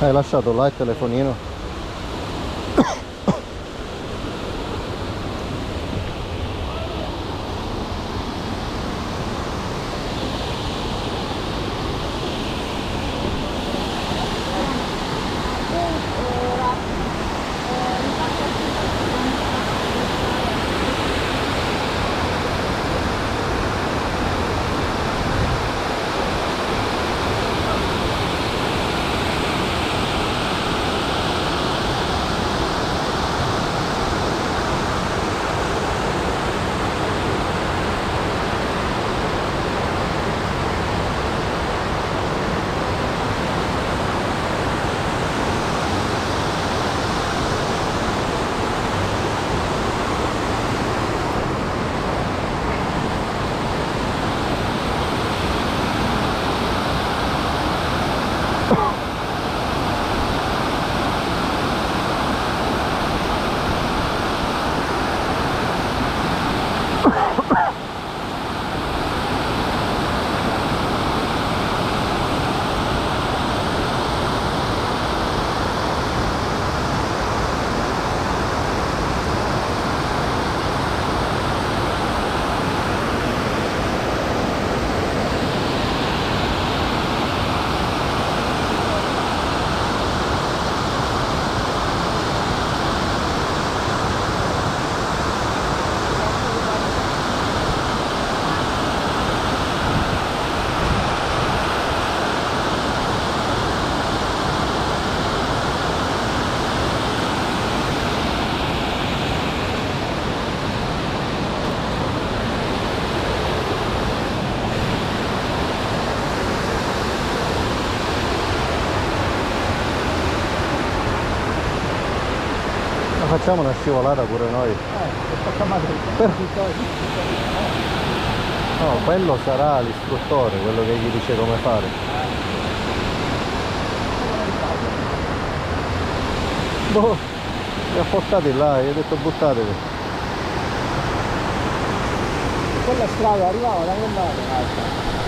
Hai lasciato là il telefonino? Facciamo una scivolata pure noi. Eh, No, quello sarà l'istruttore, quello che gli dice come fare. Boh, li ha portati là, gli ho detto buttatevi. Quella strada arrivava da quell'altra.